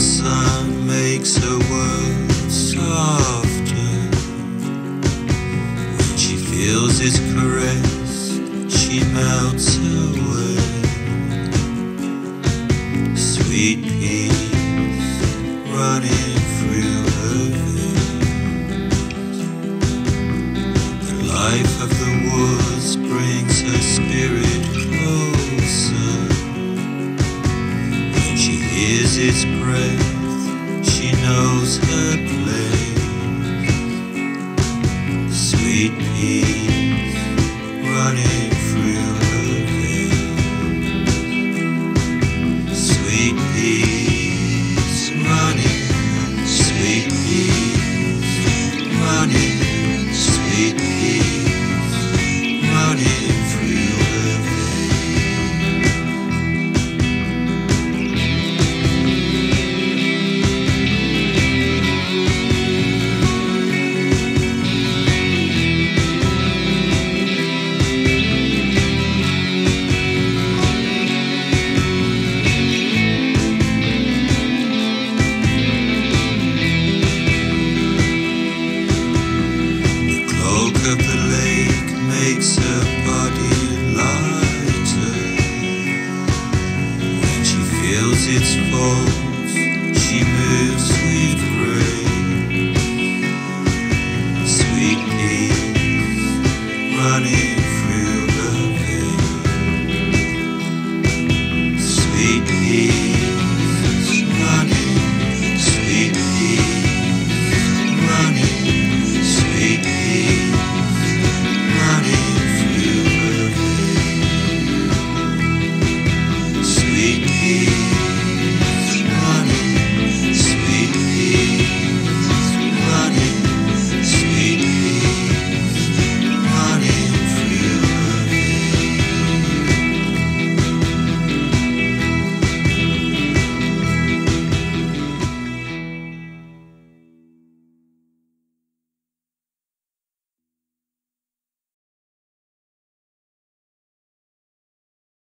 makes her world softer. When she feels his caress, she melts away. Sweet peace running through her veins. The life of the woods brings her spirit His breath, she knows her place. Sweet peace. running. feels its full